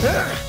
Ugh.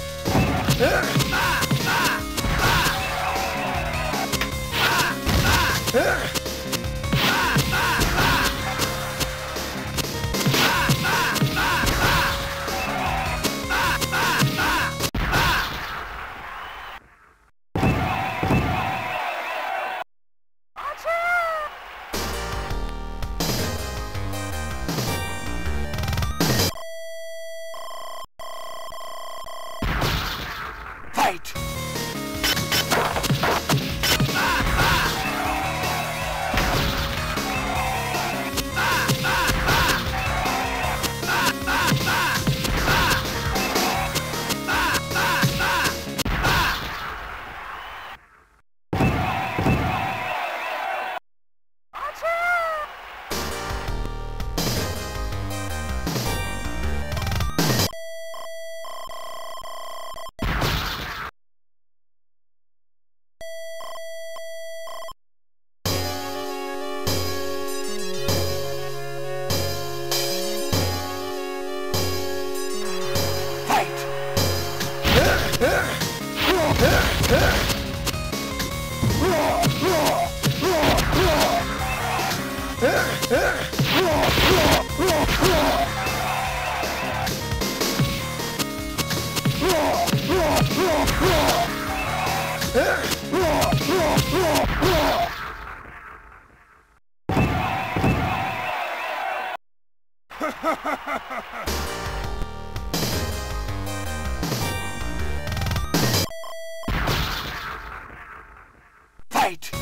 Fight!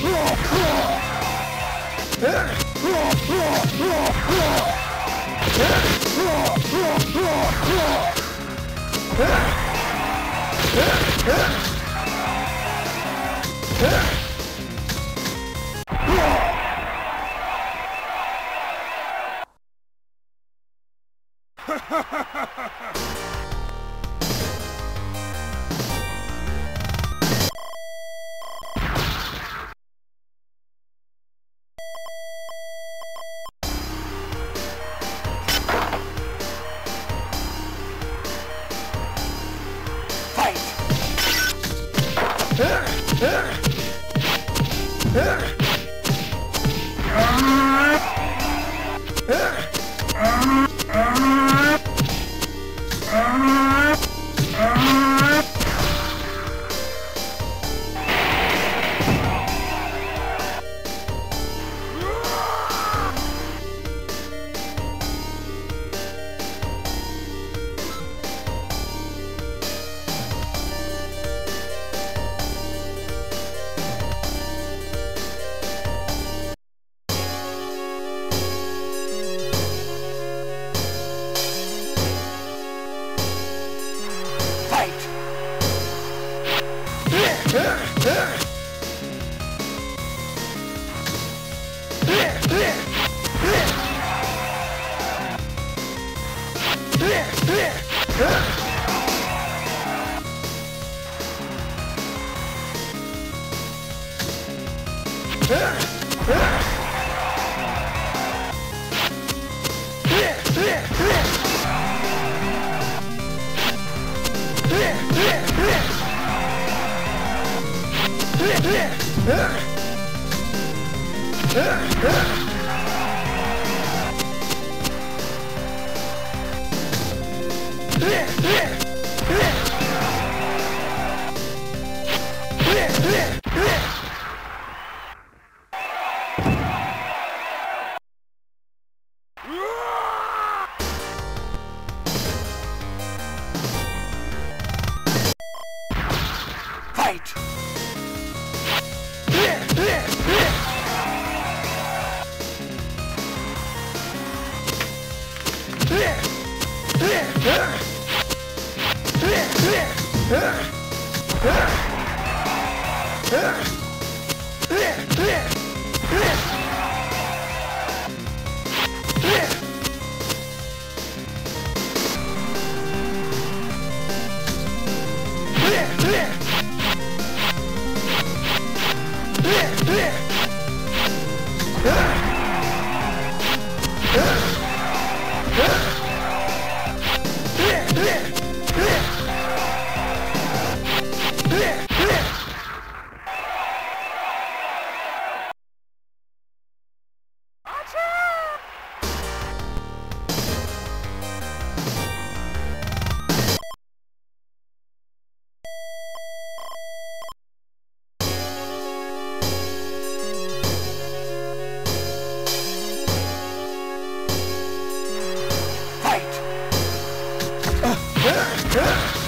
Fight! Ugh! Fight! Fight! Fight!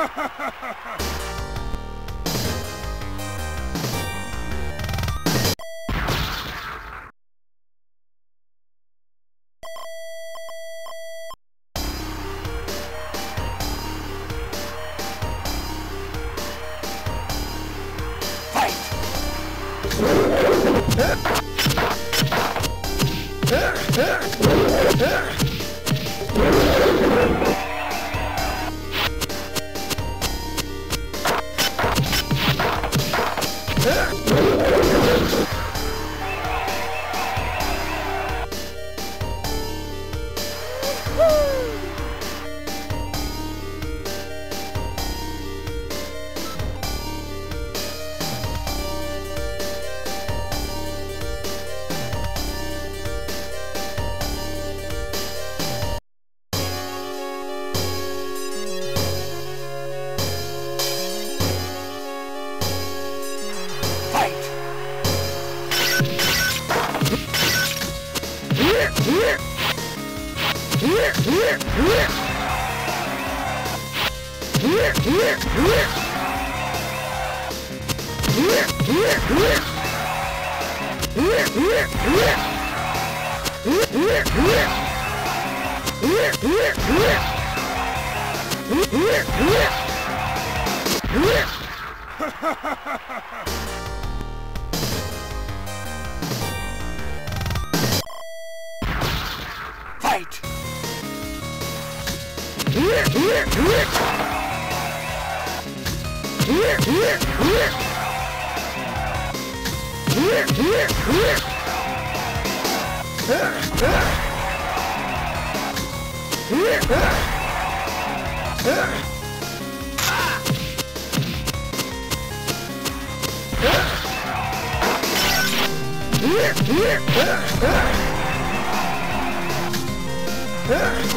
Fight! Ha ha ha ha ha! fight! Yeah!